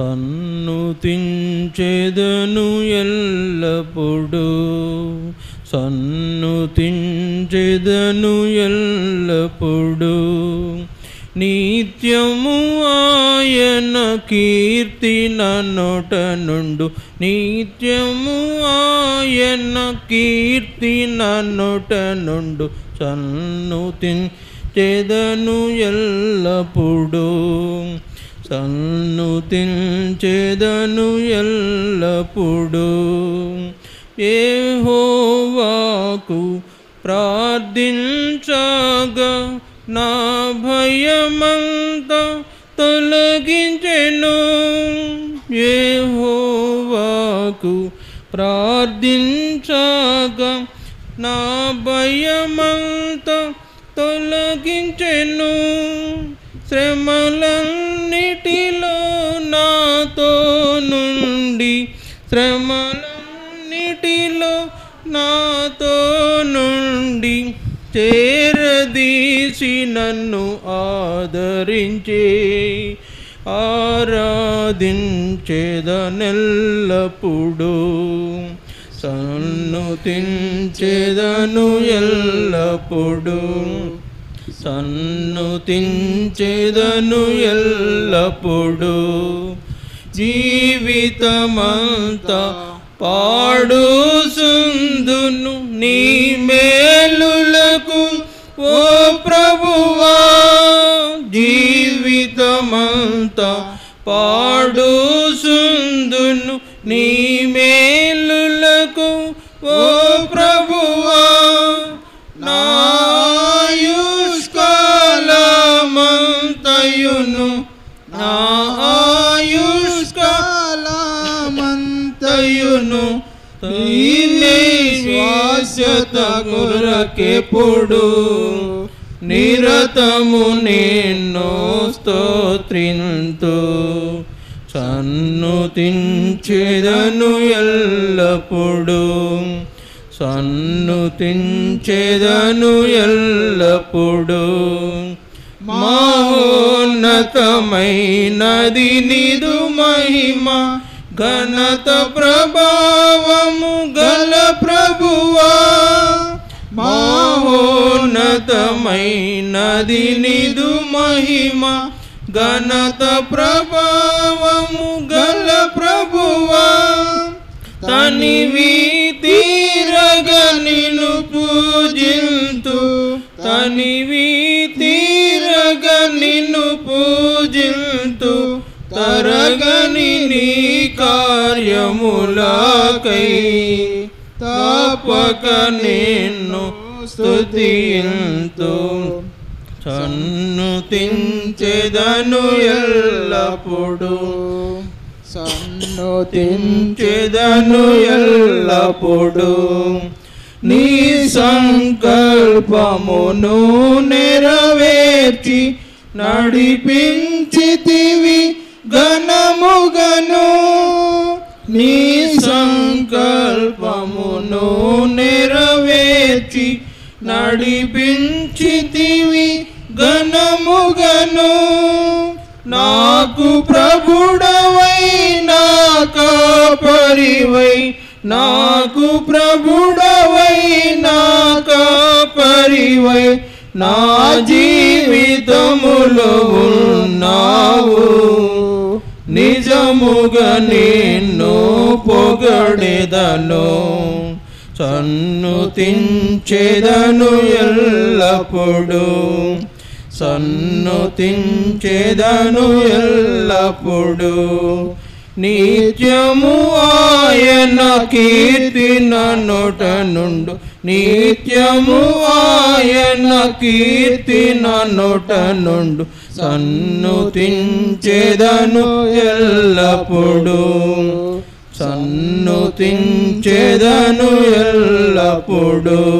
సన్నుతించెదను ఎల్లప్పుడు. సన్నుతించెదను ఎల్లప్పుడు. నిత్యము ఆయన కీర్తి నొట నుండు. నిత్యము ఆయన కీర్తి నొట నుండు. సన్నుతించెదను ఎల్లప్పుడు. తన్ను సన్నుతించెదను ఎల్లప్పుడు. హోవాకు ప్రార్థించగా నా భయమంత తొలగించెను. ఏహోవాకు ప్రార్థించగా నా భయమంత తొలగించెను. శ్రమలన్నిటిలో నాతో నుండి శ్రమలన్నిటిలో నాతో నుండి చేరదీసి నన్ను ఆదరించే ఆరాధించేదనెల్లప్పుడు సన్నుతించేదను ఎల్లప్పుడు. సన్నుతించేదను ఎల్లప్పుడు. జీవితమంత పాడు సుందును నీ మేలులకు ఓ ప్రభువా. జీవితమంత పాడు సుందును నీ చేయును నీవే శ్వాసత కొరకెప్పుడు నిరతము నిన్ను స్తోత్రింతు. సన్నుతించెదను ఎల్లప్పుడు. సన్నుతించెదను ఎల్లప్పుడు. మహోన్నతమైనది నిదు మహిమ. ఘనత ప్రభావము గల ప్రభువా మహోన్నతమైనది నిదు మహిమ ఘనత ప్రభావము గల ప్రభువా తనివి తీరగ పూజింతు తనివి తీరగ పూజింతు తరగని నీ కార్యములకై తప్పక నిన్ను స్తుతింతు. సన్నుతించెదను ఎల్లప్పుడు. సన్నుతించెదను ఎల్లప్పుడు. నీ సంకల్పమును నెరవేర్చి నడిపించితివి. నీ సంకల్పమును నెరవేర్చి నడిపించితివి ఘనముగను నాకు ప్రభుడవై నా కాపరివై నాకు ప్రభుడవై నా కాపరివై నా జీవితములో ఉన్నావు నిజముగా నిన్ను పొగడెదను సన్నుతించెదను ఎల్లప్పుడు. సన్ను తించెదను ఎల్లప్పుడు. నిత్యము ఆయన కీర్తి నొట నుండు నిత్యము ఆయన కీర్తి నొట నుండు సన్ను తించెదను ఎల్లప్పుడు. సన్నుతించెదను ఎల్లప్పుడు.